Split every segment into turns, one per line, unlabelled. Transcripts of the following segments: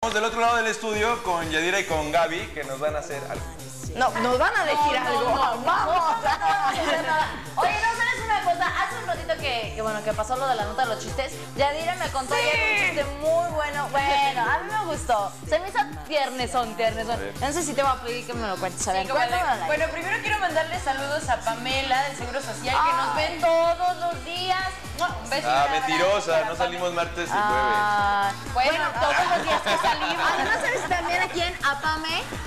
Estamos del otro lado del estudio con Yadira y con Gaby que nos van a hacer algo.
No, nos van a decir algo. Vamos.
Oye, no sabes una cosa. Hace un ratito que, que, bueno, que pasó lo de la nota de los chistes. Yadira me contó ayer un chiste muy bueno. Bueno, a mí me gustó. Se me hizo tiernesón, tiernesón. No sé si te voy a pedir que me lo cuentes. A ver,
Sí,
cuéntamelo.
bueno, primero quiero mandarle saludos a Pamela del Seguro Social que nos ven todos los días.
Ah, mentirosa, no salimos martes y
Ah,
Bueno,
bueno, todos los días que salimos.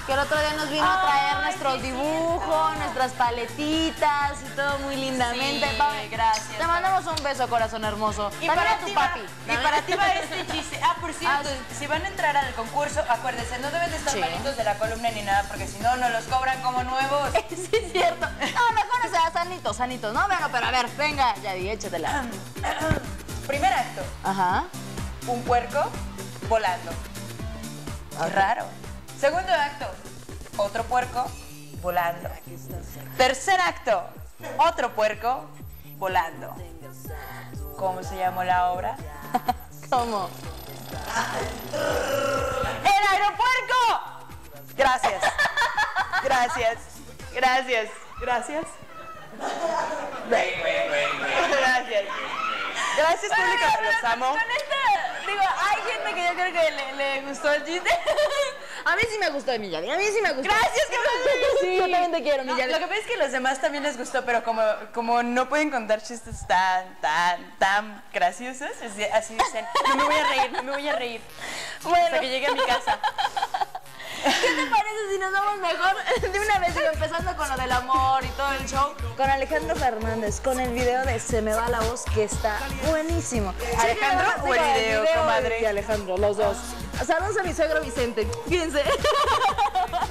Que el otro día nos vino a traer
Ay,
nuestros
sí,
dibujos, nuestras paletitas y todo muy lindamente.
Sí,
Pame,
gracias,
Te mandamos un beso, corazón hermoso.
Y
También
para,
a tu
va,
papi.
y para ti va este chiste. Ah, por cierto,
Ah,
si van a entrar al concurso, acuérdense, no deben de estar
Sí.
malitos de la columna ni nada, porque si no, nos los cobran como nuevos.
Sí, es cierto. No, mejor o sea, sanitos, sanitos. No, bueno, pero a ver, venga, Yadi, échatela.
Primer acto,
Ajá.
un puerco volando. Raro. Segundo acto, otro puerco volando. Tercer acto, otro puerco volando. ¿Cómo se llamó la obra?
¿Cómo?
¡El aeropuerco! Gracias. Gracias. Gracias. Gracias. Gracias. Gracias, público. Los amo.
Con esta, digo, hay gente que yo creo que le, le gustó el chiste. A mí sí me gustó, mi Yadi, a mí sí me gustó.
Gracias, qué padre.
Sí, yo también te quiero, mi
No,
Yadi.
lo que pasa es que a los demás también les gustó, pero como, como no pueden contar chistes tan, tan, tan graciosos, así, dicen, no me voy a reír, no me voy a reír.
Bueno.
Hasta que llegue a mi casa.
¿Qué te parece si nos vamos mejor de una vez, digo, empezando con lo del amor y todo el show? Con Alejandro Fernández, con el video de Se me va la voz, que está buenísimo.
¿Alejandro o el
con
video, comadre?
Y Alejandro, los dos. Saludos a mi suegro Vicente. Fíjense.